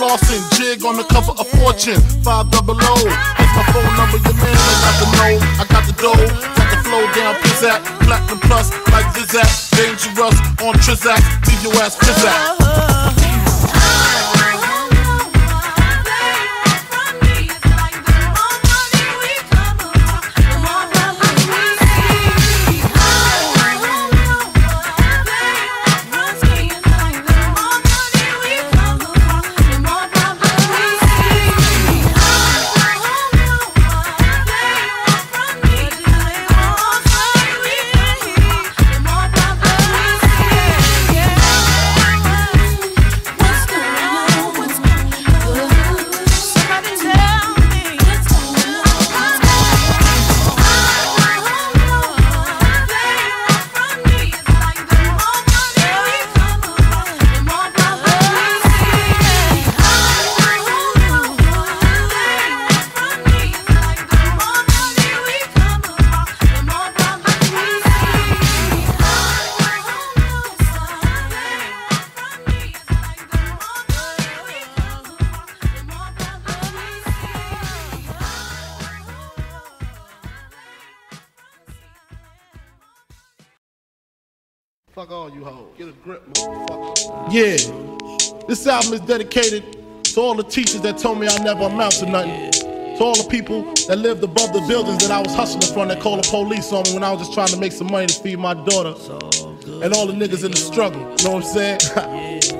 flossing, jig on the cover of Fortune, five double O. It's my phone number, your man, I got the know, I got the dough, got the flow down, pizzazz, platinum plus, like Zizak, dangerous on Trizak, leave your ass pizzazz. Fuck all you hoes. Get a grip, motherfucker. Yeah. This album is dedicated to all the teachers that told me I never amount to nothing. To all the people that lived above the buildings that I was hustling from that called the police on me when I was just trying to make some money to feed my daughter. And all the niggas in the struggle. You know what I'm saying?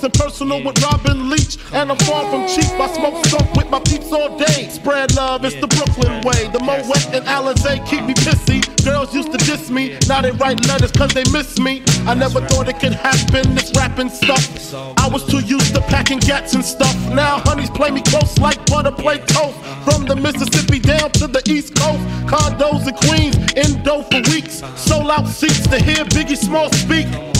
Close and personal with Robin Leach. And I'm far from cheap. I smoke skunk with my peeps all day. Spread love, it's the Brooklyn way. The Moet and Alizé keep me pissy. Girls used to diss me, now they write letters cause they miss me. I never thought it could happen, this rapping stuff. I was too used to packing gats and stuff. Now honeys play me close like butter play toast. From the Mississippi down to the East Coast. Condos in Queens, in indo for weeks. Sold out seats to hear Biggie Small speak.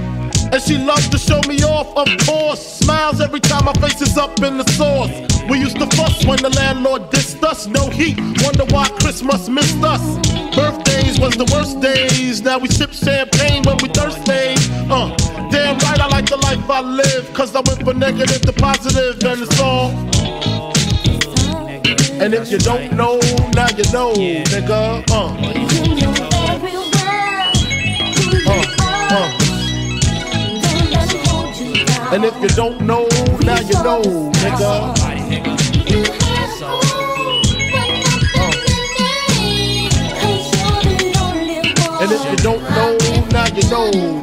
And she loves to show me off, of course. Smiles every time my face is up in the sauce. We used to fuss when the landlord dissed us. No heat, wonder why Christmas missed us. Birthdays was the worst days. Now we sip champagne when we thirsty. Uh, damn right, I like the life I live. Cause I went from negative to positive, and it's all. And if you don't know, now you know, nigga. Uh. And if you don't know, now you know, nigga. And if you don't know, now you know,